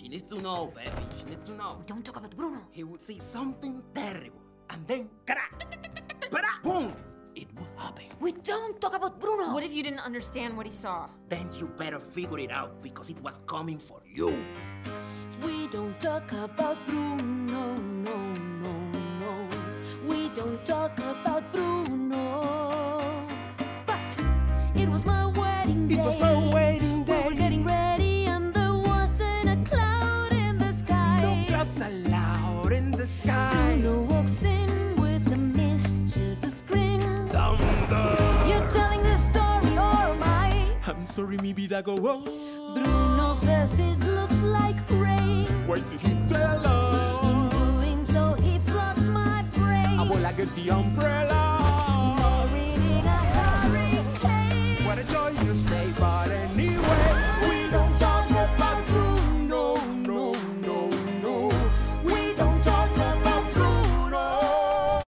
She needs to know, baby. She needs to know. We Don't talk about Bruno. He would see something terrible, and then crack, crack, boom, it would happen. We don't talk about Bruno. What if you didn't understand what he saw? Then you better figure it out because it was coming for you. We don't talk about Bruno, no, no, no. We don't talk about Bruno. But it was my wedding day. It was our I'm sorry, mi vida go on. Bruno says it looks like rain. Why did he tell us? In doing so, he floods my brain. I will against the umbrella. Married in a hurricane. What a joyous day.